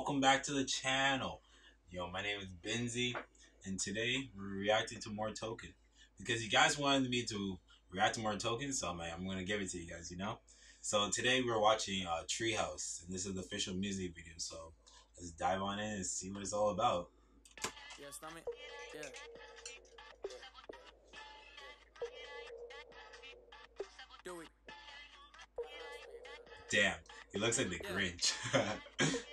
welcome back to the channel. Yo, my name is Binnzy, and today we're reacting to more Token. Because you guys wanted me to react to more Token, so I'm like, I'm gonna give it to you guys, you know? So today we're watching uh, Treehouse, and this is the official music video, so let's dive on in and see what it's all about. Yeah, stomach. Yeah. Do it. Damn, he looks like the Grinch.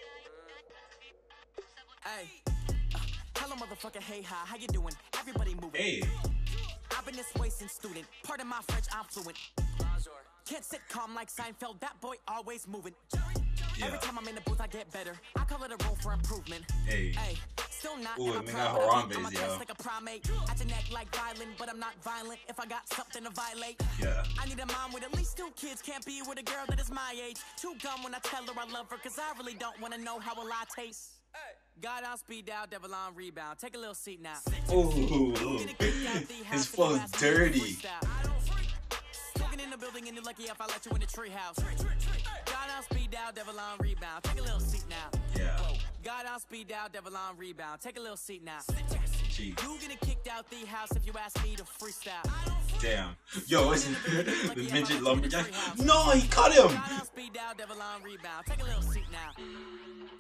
motherfucker. Hey, hi. How you doing? Everybody moving. hey, I've been this way since student. Pardon my French, I'm fluent. Can't sit calm like Seinfeld. That boy always moving. Every yeah, time I'm in the booth, I get better. I call it a roll for improvement. hey. Hey, still not Ooh, in my prime, I Harambe's, on my yo. like a primate. At your neck like violent, but I'm not violent. If I got something to violate, Yeah. I need a mom with at least two kids. Can't be with a girl that is my age. Too gum when I tell her I love her, cause I really don't wanna know how a lie tastes. God on speed dial, devil on rebound. Take a little seat now. Ooh, his flow's dirty. Smoking in the building and you're lucky if I let you in the treehouse. God on speed dial, devil on rebound. Take a little seat now. Yeah, God on speed dial, devil on rebound. Take a little seat now. jeez. You getting kicked out the house if you ask me to freestyle. Damn. Yo, listen, the midget lumberjack. No, he cut him.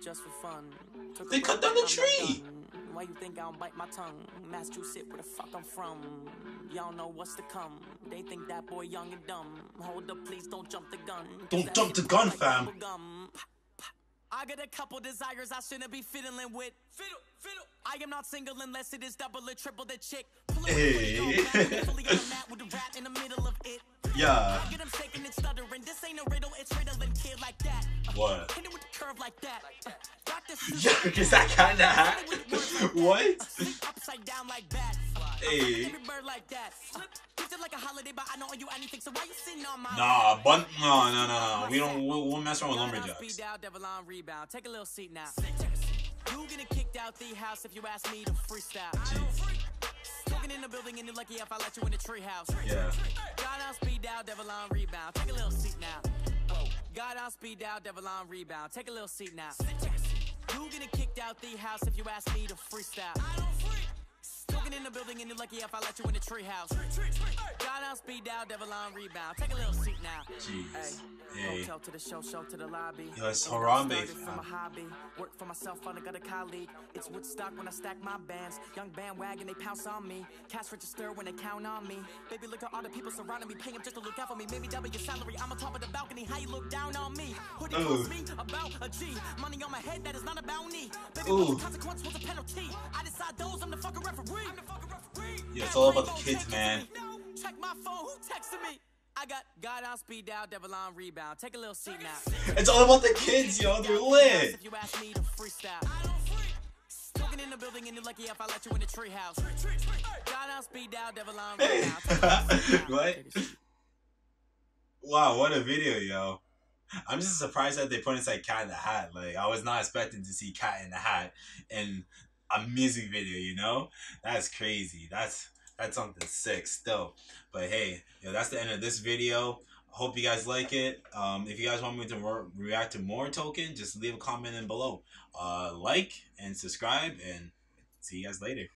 God on speed dial, devil on rebound. Take a little seat now. Just for fun. Took They cut down the tree. Why you think I don't bite my tongue? Massachusetts, where the fuck I'm from. Y'all know what's to come. They think that boy young and dumb. Hold up, please don't jump the gun. Don't jump the gun, fam. gum. I got a couple desires I shouldn't be fiddling with. Fiddle, fiddle. I am not single unless it is double or triple the chick. Pull Hey. put it on back, fully on the mat with the rap in the middle of it. Yeah. I Yeah, is that kind of hat? what? Upside down like that. Hey. Every bird like that. Treat it like a holiday, but I don't owe you anything. So why you sitting on my Nah, but no, no, no, no. We don't. We'll, we'll mess around with lumberjacks. Speed dial, devil on rebound. Take a little seat now. You getting kicked out the house if you ask me to freestyle. Smoking in the building and you're lucky if I let you in the treehouse. Yeah. God speed devil on rebound. Take a little seat now. God speed devil on rebound. Take a little seat now. You getting kicked out the house if you ask me to freestyle. Smoking in the building and you're lucky if I let you in the treehouse. God on speed dial, devil on rebound. Take a little seat now. Jeez. Hey, Hey. hotel to the show, show to the lobby. Yo, it's Harambe, from a hobby. Work for myself, I got a colleague. It's Woodstock when I stack my bands. Young bandwagon, they pounce on me. Cash register when they count on me. Baby, look at all the people surrounding me. Pay 'em just to look out for me. Maybe double your salary. I'm on top of the balcony. How you look down on me? Hoodie Ooh. cost me about a G. Money on my head, that is not a bounty. Baby, Ooh. consequence? What's the penalty? I decide those, I'm the fucking referee. I'm the fucking referee. Yeah, it's all about the kids, man. Check my phone, who texted me? I got God on speed dial, devil on rebound. Take a little seat now. It's all about the kids, yo. They're lit. If you ask me to freestyle. In the building and you're lucky if I let you in the treehouse. God on speed devil on rebound. Take a little seat now. What? Wow, what a video, yo. I'm just surprised that they put inside Cat in the Hat. Like, I was not expecting to see Cat in the Hat in a music video, you know? That's crazy. That's that's something sick still. But hey, yo, that's the end of this video. Hope you guys like it. Um, if you guys want me to re- react to more Token, just leave a comment in below. Uh, like and subscribe, and see you guys later.